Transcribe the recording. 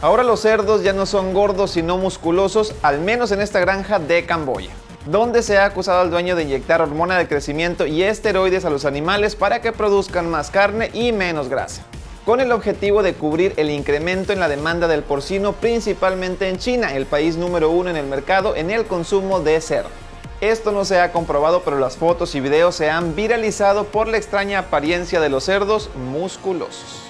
Ahora los cerdos ya no son gordos sino musculosos, al menos en esta granja de Camboya, donde se ha acusado al dueño de inyectar hormona de crecimiento y esteroides a los animales para que produzcan más carne y menos grasa, con el objetivo de cubrir el incremento en la demanda del porcino principalmente en China, el país número uno en el mercado en el consumo de cerdo. Esto no se ha comprobado, pero las fotos y videos se han viralizado por la extraña apariencia de los cerdos musculosos.